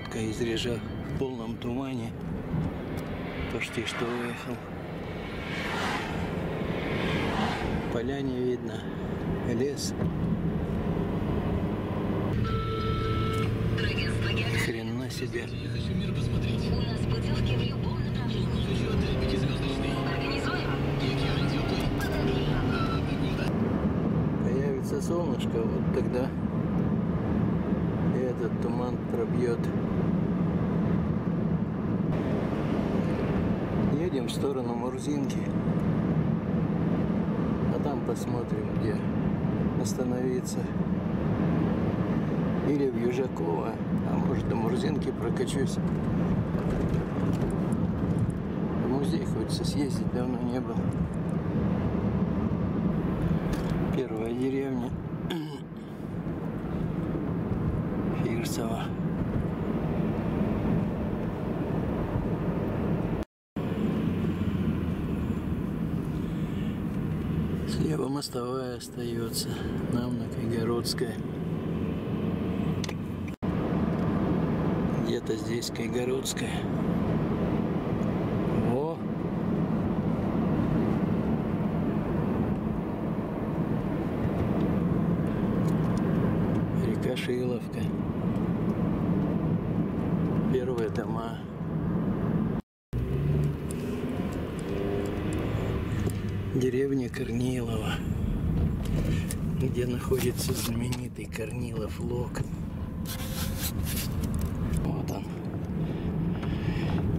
лодка из Режа в полном тумане. Почти что уехал. Поля не видно. Лес. Хрена себе. У? Появится солнышко, вот тогда этот туман пробьет. Едем в сторону Мурзинки. А там посмотрим, где остановиться. Или в Южаково. А может до Мурзинки прокачусь. В музей хочется съездить, давно не был. Первая деревня. Фирсово. Слева мостовая остается. Нам на Кайгородская. Где-то здесь Кайгородская. О! Река Шиловка. Первые дома. Деревня Корнилова, где находится знаменитый Корнилов лог. Вот он.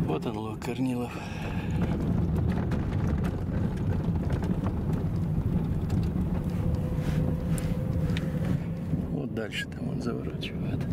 Вот он лог Корнилов. Вот дальше там он заворачивает.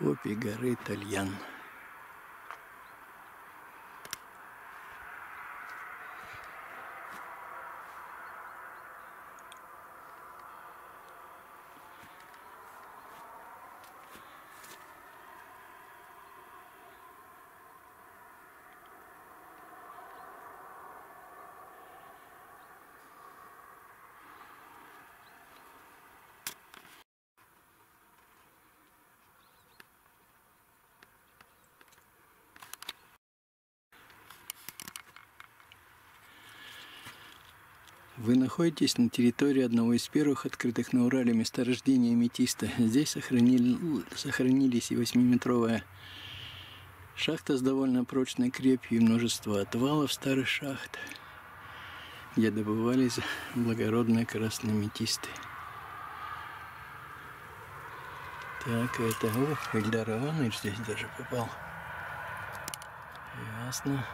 Копи горы Тальян. Вы находитесь на территории одного из первых открытых на Урале месторождений аметиста. Здесь сохранили- сохранились и восьмиметровая шахта с довольно прочной крепью и множество отвалов старых шахт, где добывались благородные красные аметисты. Так, это... О, Ильдар Иванович здесь даже попал. Ясно.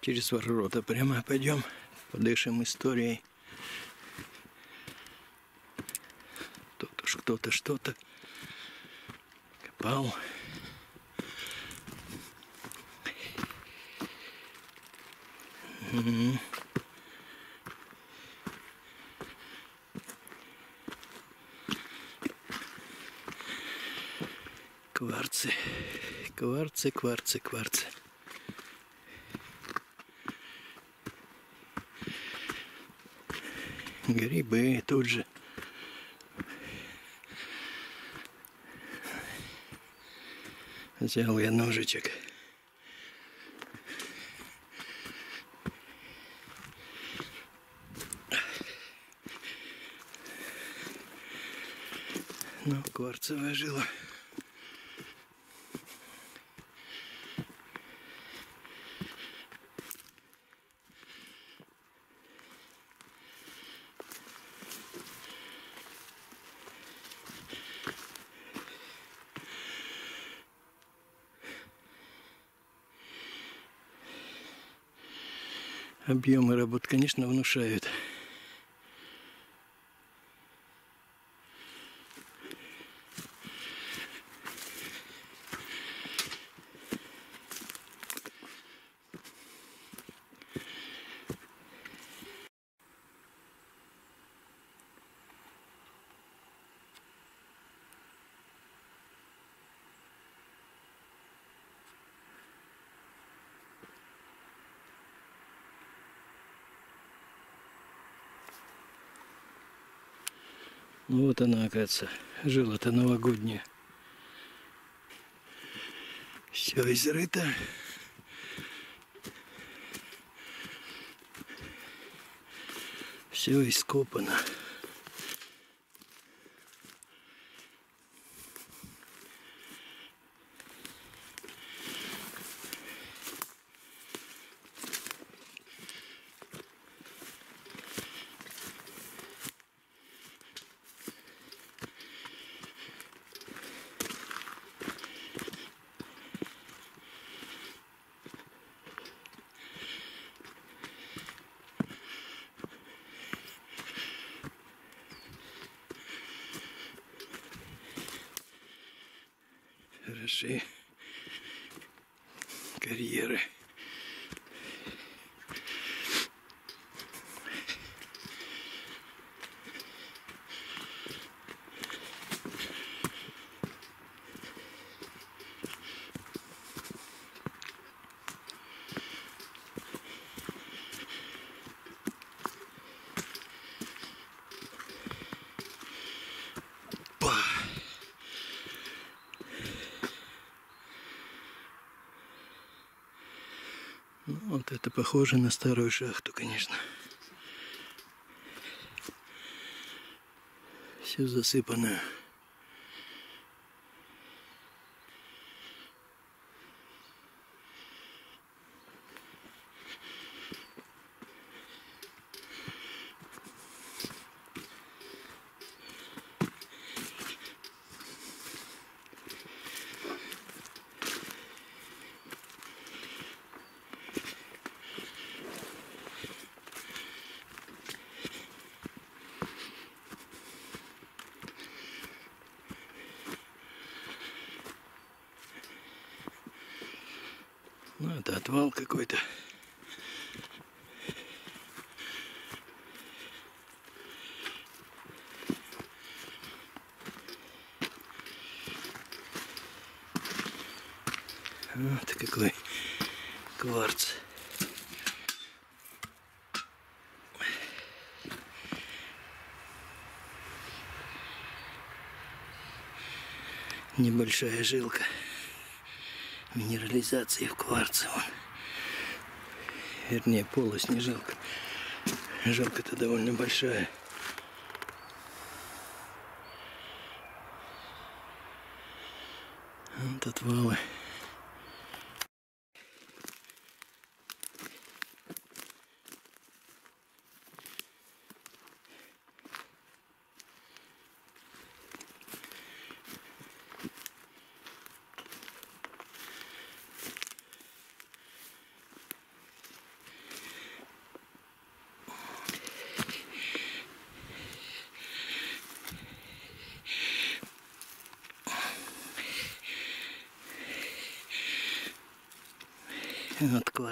Через ворота прямо пойдем, подышим историей. Тут уж кто-то что-то копал. Мгм. Кварцы. Кварцы, кварцы, кварцы. Грибы тут же. Взял я ножичек. Ну, кварцевая жила. Объемы работ, конечно, внушают. Ну вот она, оказывается, жила-то новогодняя. Все изрыто. Все ископано. Хороши карьеры. Па! Ну, вот это похоже на старую шахту, конечно. Все засыпано. Ну, это отвал какой-то. Вот какой кварц. Небольшая жилка минерализации в кварце. Вон. Вернее, полость не жилка. Жилка-то довольно большая. Вот отвалы.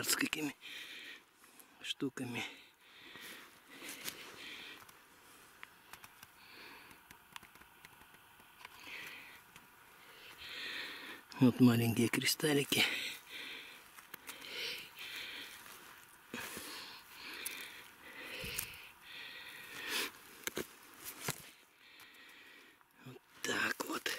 Кварц какими штуками. Вот маленькие кристаллики. Вот так вот.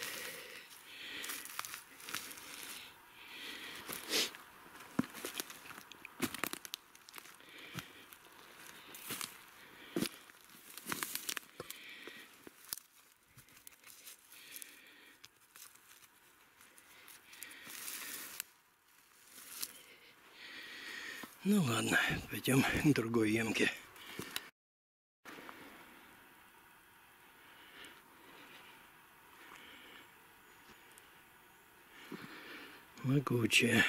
Ну ладно, пойдем к другой ямке. Могучая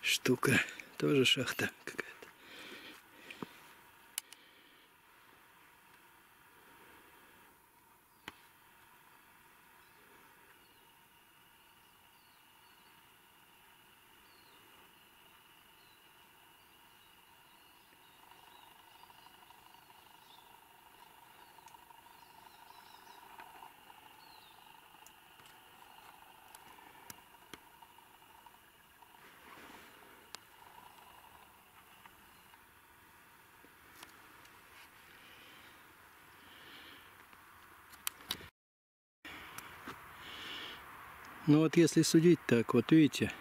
штука. Тоже шахта какая-то. Ну вот если судить так, вот видите,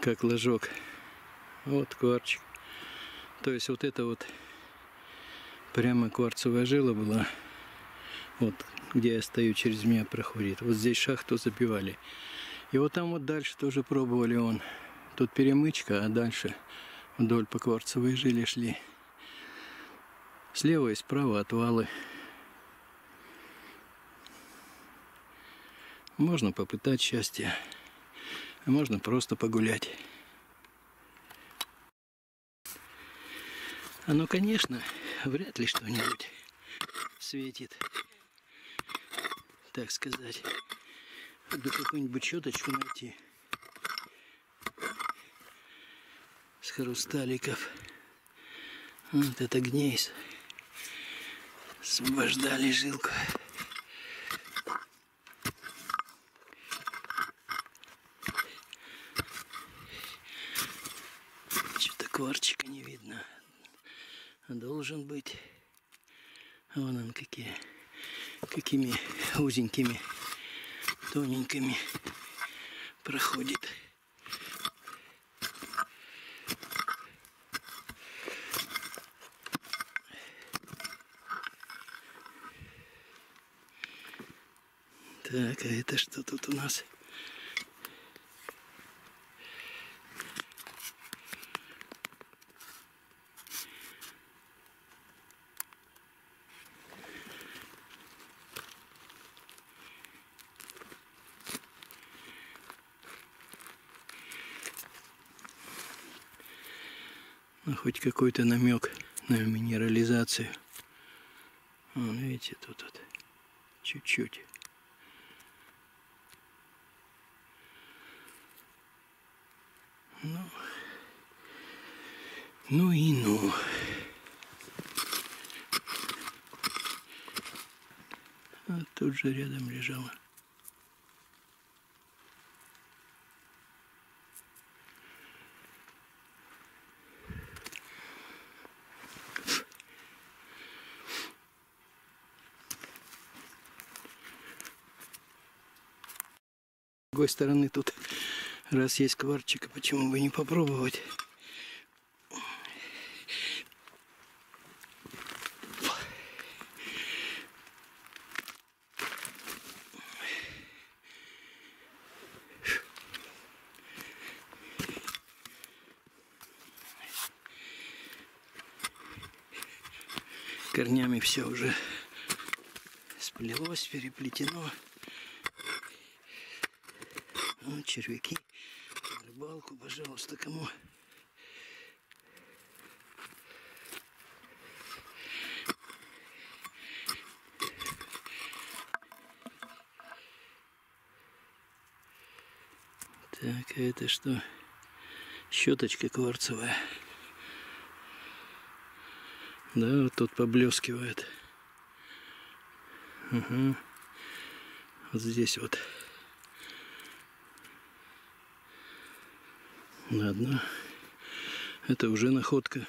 как ложок. Вот кварчик. То есть вот это вот прямо кварцевая жила была. Вот где я стою, через меня проходит. Вот здесь шахту забивали. И вот там вот дальше тоже пробовали он. Тут перемычка, а дальше вдоль по кварцевой жиле шли. Слева и справа отвалы. Можно попытать счастье, а можно просто погулять. А ну, конечно, вряд ли что-нибудь светит, так сказать. Надо какую-нибудь щеточку найти с хрусталиков. Вот это гнейс. Освобождали жилку. Кварчика не видно. Должен быть. Вон он какие. Какими узенькими, тоненькими проходит. Так, а это что тут у нас? Ну, хоть какой-то намек на минерализацию. Вон, видите, тут вот чуть-чуть. Ну, ну и ну. А тут же рядом лежала. Другой стороны тут, раз есть кварчик, почему бы не попробовать? Корнями все уже сплелось, переплетено. Вот червяки. Рыбалку, пожалуйста, кому? Так, а это что? Щеточка кварцевая. Да, вот тут поблескивает. Ага. Вот здесь вот на дно. Это уже находка.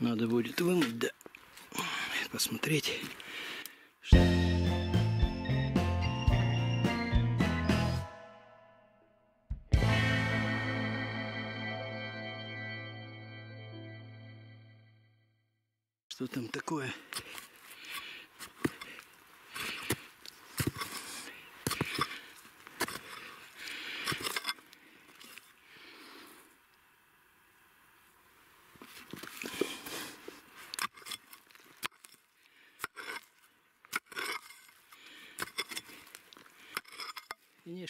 Надо будет вымыть, да посмотреть. Что там такое?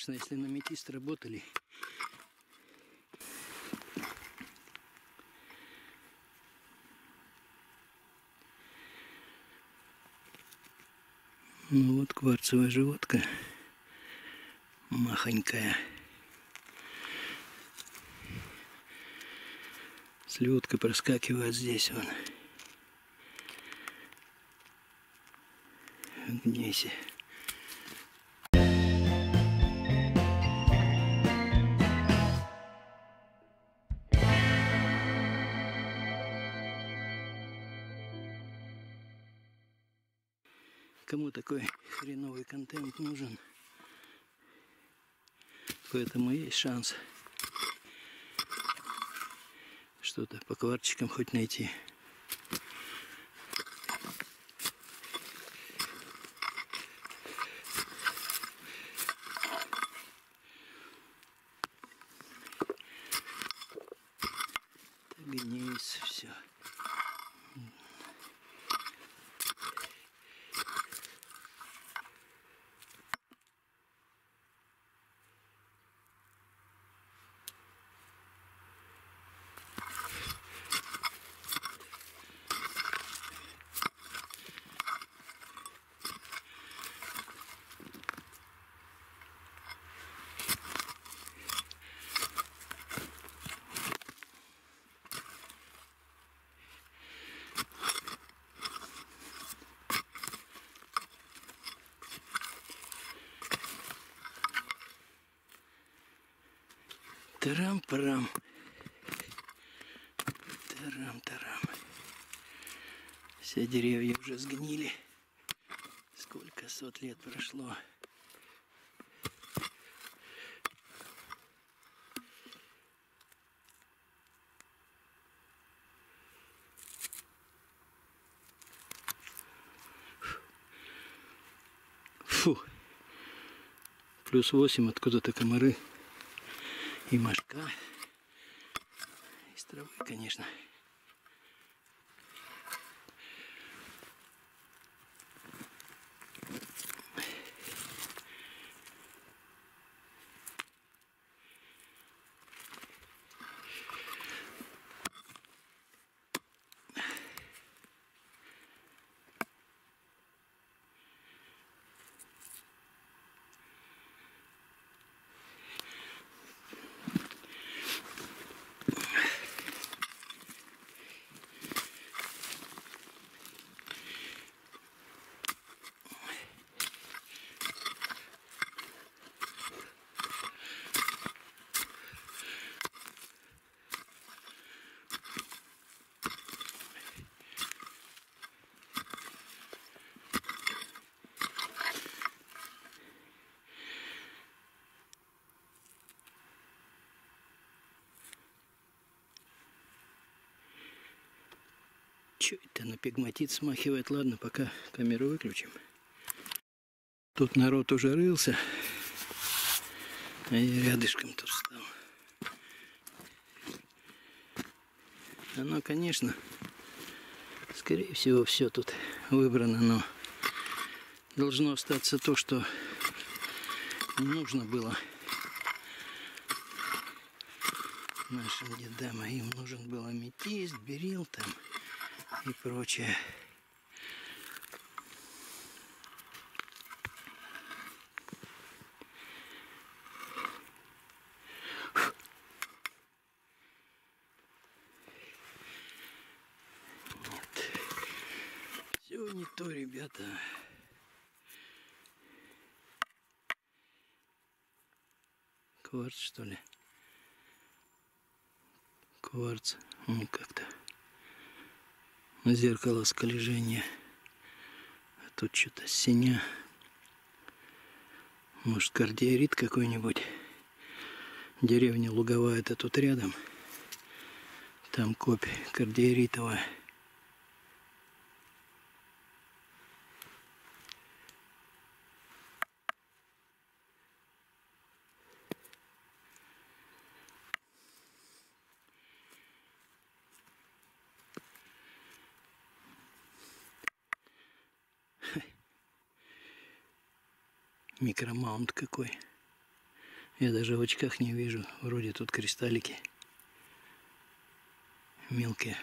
Конечно, если на метист работали, Ну вот кварцевая животка. Махонькая. Слетка проскакивает здесь вон. В гнесе. Кому такой хреновый контент нужен? Поэтому есть шанс что-то по кварчикам хоть найти. Гнись все. Тарам-парам. Тарам-тарам. Все деревья уже сгнили. Сколько сот лет прошло. Фу. Плюс восемь откуда-то комары и мошка. Из травы, конечно. Че это на пигматит смахивает? Ладно, пока камеру выключим. Тут народ уже рылся. А я рядышком тут стал. Оно, конечно, скорее всего, все тут выбрано, но должно остаться то, что нужно было нашим дедам. Им нужен был аметист, берил там и прочее. Нет. Все не то, ребята. Кварц, что ли? кварц. Ну, как-то зеркало скольжения. А тут что-то синя. Может, кардиорит какой-нибудь. Деревня Луговая это тут рядом. Там копь кардиоритовая. Микромаунт какой. Я даже в очках не вижу. Вроде тут кристаллики. Мелкие.